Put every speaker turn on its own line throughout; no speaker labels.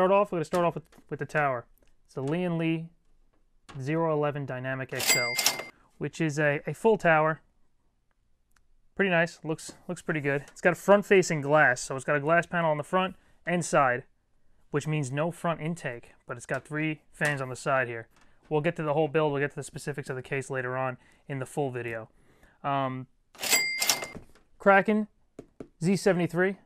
start off, we're going to start off with, with the tower. It's the Lian Li 011 Dynamic XL, which is a, a full tower. Pretty nice, looks looks pretty good. It's got a front-facing glass, so it's got a glass panel on the front and side, which means no front intake, but it's got three fans on the side here. We'll get to the whole build, we'll get to the specifics of the case later on in the full video. Um, Kraken Z73.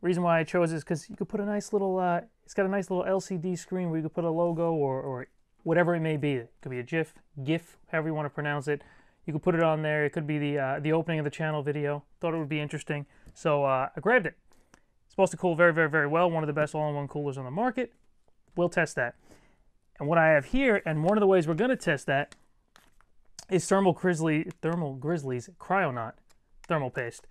Reason why I chose is because you could put a nice little, uh, it's got a nice little LCD screen where you could put a logo or, or whatever it may be. It could be a GIF, GIF, however you want to pronounce it. You could put it on there. It could be the uh, the opening of the channel video. Thought it would be interesting, so uh, I grabbed it. It's supposed to cool very, very, very well. One of the best all-in-one coolers on the market. We'll test that. And what I have here, and one of the ways we're going to test that, is Thermal Grizzly, Thermal Grizzly's Cryonaut thermal paste.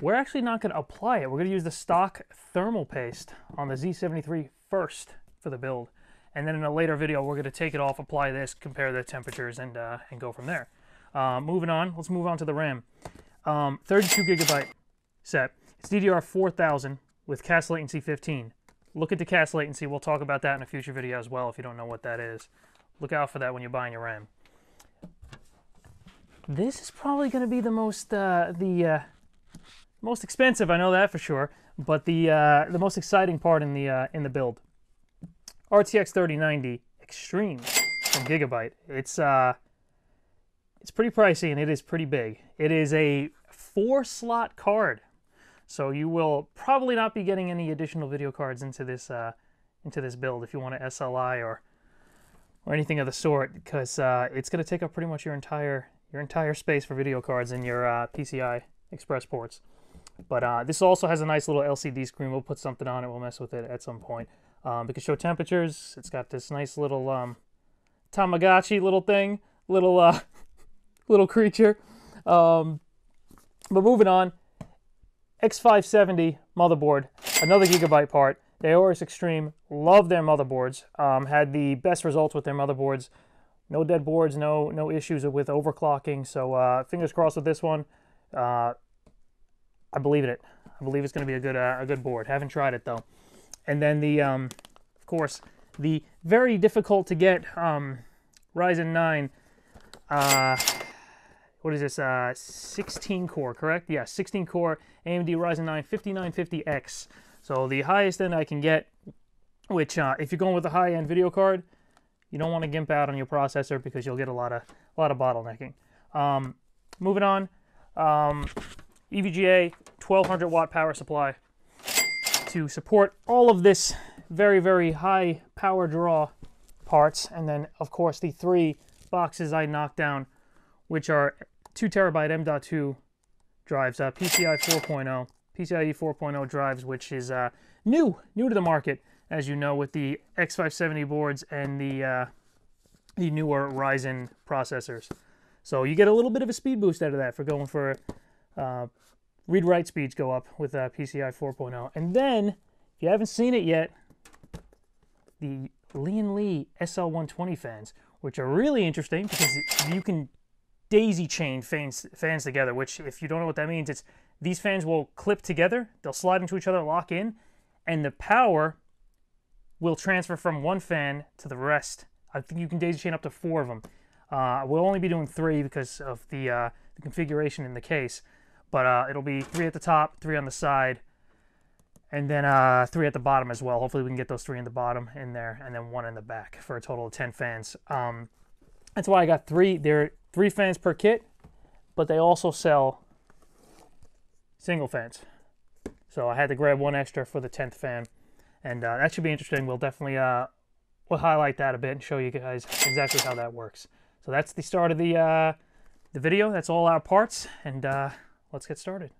We're actually not going to apply it. We're going to use the stock thermal paste on the Z73 first for the build. And then in a later video, we're going to take it off, apply this, compare the temperatures, and, uh, and go from there. Uh, moving on, let's move on to the RAM. Um, 32 gigabyte set. It's DDR 4000 with CAS latency 15. Look at the CAS latency. We'll talk about that in a future video as well if you don't know what that is. Look out for that when you're buying your RAM. This is probably going to be the most uh, the uh, most expensive. I know that for sure. But the uh, the most exciting part in the uh, in the build, RTX 3090 Extreme from Gigabyte. It's uh, it's pretty pricey and it is pretty big. It is a four slot card. So you will probably not be getting any additional video cards into this uh, into this build if you want to SLI or or anything of the sort because uh, it's going to take up pretty much your entire your entire space for video cards in your uh, PCI Express ports. But uh, this also has a nice little LCD screen. We'll put something on it. We'll mess with it at some point. Um, it can show temperatures. It's got this nice little um, Tamagotchi little thing, little uh, little creature. Um, but moving on, X570 motherboard, another Gigabyte part. The Aorus Extreme, love their motherboards. Um, had the best results with their motherboards. No dead boards, no no issues with overclocking. So uh, fingers crossed with this one. Uh, I believe in it. I believe it's going to be a good uh, a good board. Haven't tried it though. And then the um, of course the very difficult to get um, Ryzen 9 uh, what is this, uh, 16 core, correct? Yeah, 16 core AMD Ryzen 9 5950X. So the highest end I can get, which uh, if you're going with a high-end video card, you don't want to gimp out on your processor because you'll get a lot of a lot of bottlenecking. Um, moving on, um, EVGA 1200 watt power supply to support all of this very very high power draw parts, and then of course the three boxes I knocked down, which are 2 terabyte M.2 drives, uh, PCI 4.0, PCIe 4.0 drives, which is uh, new, new to the market, as you know, with the X570 boards and the uh, the newer Ryzen processors. So you get a little bit of a speed boost out of that for going for uh, read-write speeds go up with uh, PCI 4.0. And then, if you haven't seen it yet, the Lian Li SL120 fans, which are really interesting because you can daisy chain fans, fans together, which if you don't know what that means, it's these fans will clip together, they'll slide into each other, lock in, and the power will transfer from one fan to the rest. I think you can daisy chain up to four of them. Uh, we'll only be doing three because of the, uh, the configuration in the case, but uh, it'll be three at the top, three on the side, and then uh, three at the bottom as well. Hopefully we can get those three in the bottom in there, and then one in the back for a total of 10 fans. Um, that's why I got three. There are three fans per kit, but they also sell single fans. So I had to grab one extra for the 10th fan. And uh, that should be interesting. We'll definitely uh, we'll highlight that a bit and show you guys exactly how that works. So that's the start of the, uh, the video. That's all our parts. And uh, let's get started.